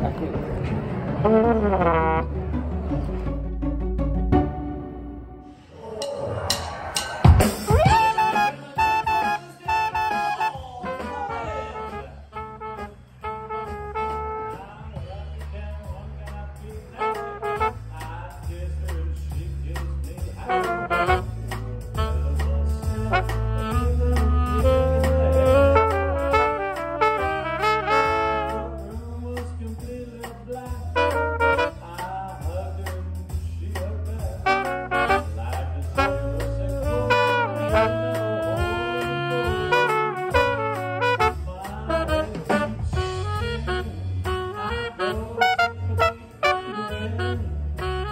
Thank you.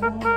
home.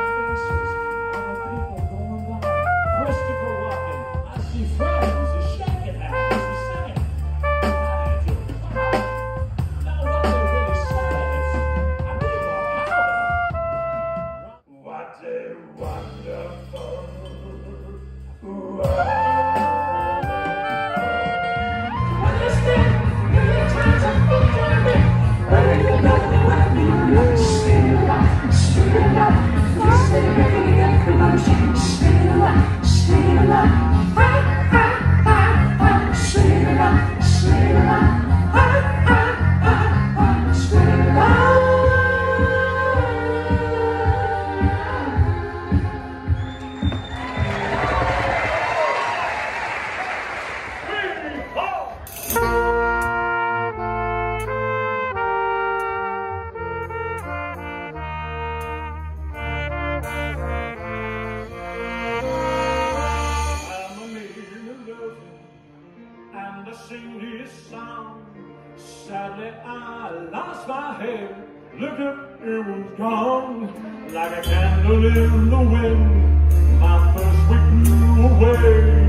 head, looked up, it was gone. Like a candle in the wind, my first week blew away.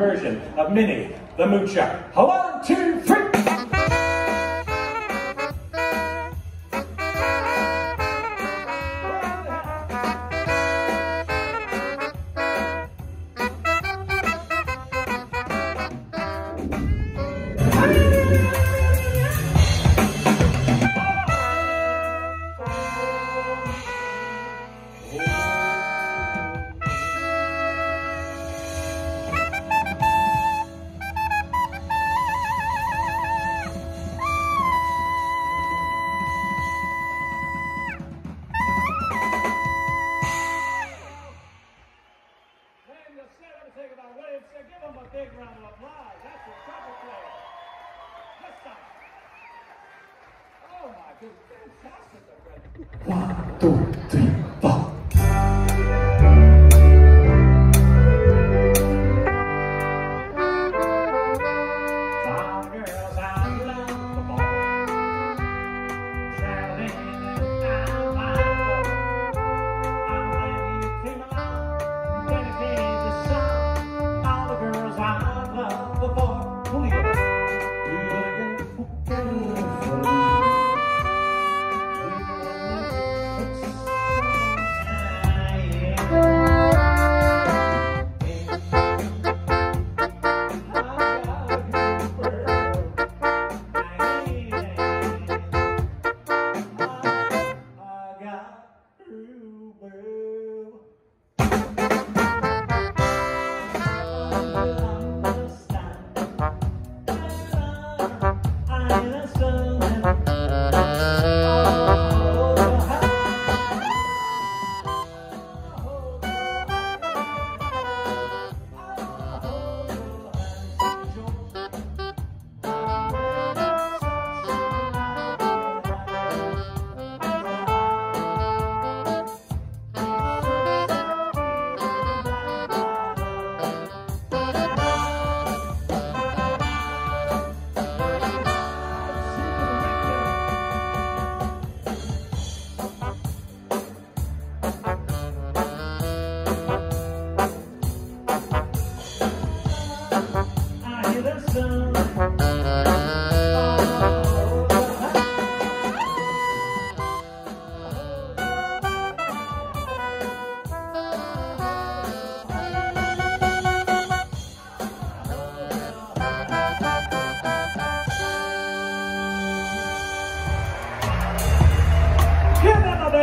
version of Minnie the Moocher. Hello, to. quatro, two.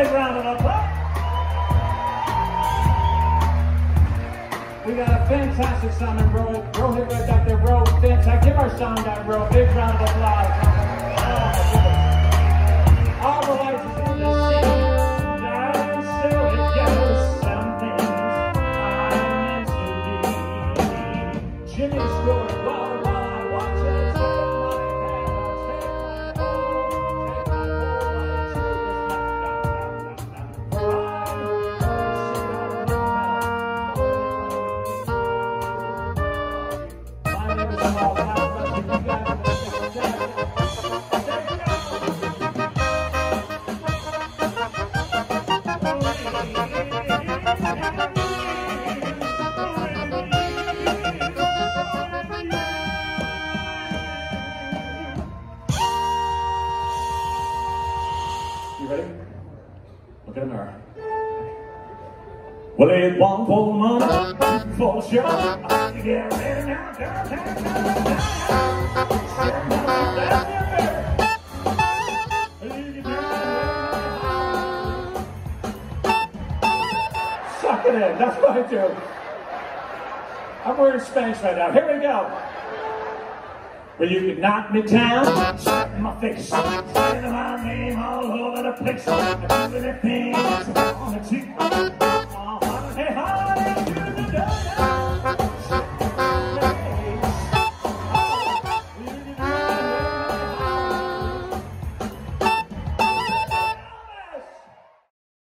big round of applause. We got a fantastic sounding bro hit right back there, row. Fantastic. Give our sound that bro. Big round of applause. You ready? Look in the mirror. Well, they want for money, for sure. Get ready now, it. It that's what I do. I'm wearing Spanx right now. Here we go. Well, you can knock me down, slap my face, say my name all over the place. I do anything